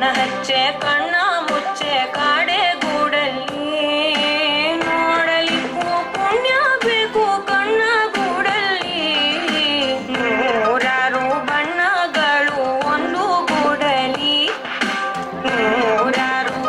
ಕಣ್ಣ ಹಚ್ಚೆ, ಕಣ್ಣ ಮುಚ್ಚೆ, ಕಾಡೆ ಗೂಡಲ್ಲಿ ನೋಡಲಿಕ್ಕೂ ಪುಣ್ಯ ಬೇಕು, ಕಣ್ಣ ಗೂಡಲ್ಲಿ ನೂರಾರು ಬಣ್ಣಗಳು ಒಂದು ಗೂಡಲಿ ನೂರಾರು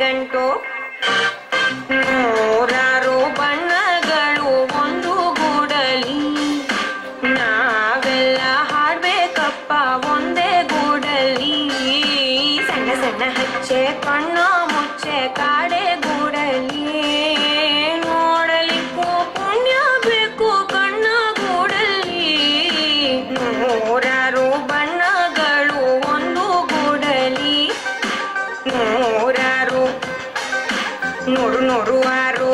ಗಂಟು. ನೂರಾರು ಬಣ್ಣಗಳು ಒಂದು ಗೂಡಲಿ ನಾವೆಲ್ಲ ಹಾಡ್ಬೇಕಪ್ಪ ಒಂದೇ ಗೂಡಲಿ ಸಣ್ಣ ಸಣ್ಣ ಹಚ್ಚೆ, ಕಣ್ಣ ಮುಚ್ಚೆ, ಕಾ ನೋಡು ನೋಡು ಆರು